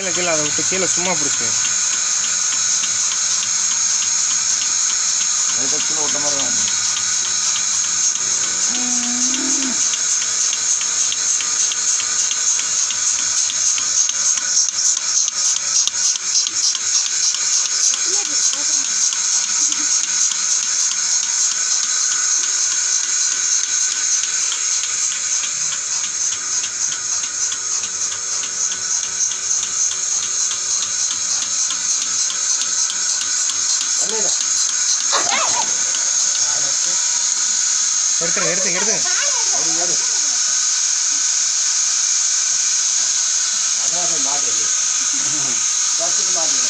கீழே கீழே அதை விட்டு கீழே சும்மா பிடிச்சி. லைட்டாக கீழே விட்ட எடுத்துருங்க எடுத்துங்க எடுத்துங்க மாட்டு மாட்டு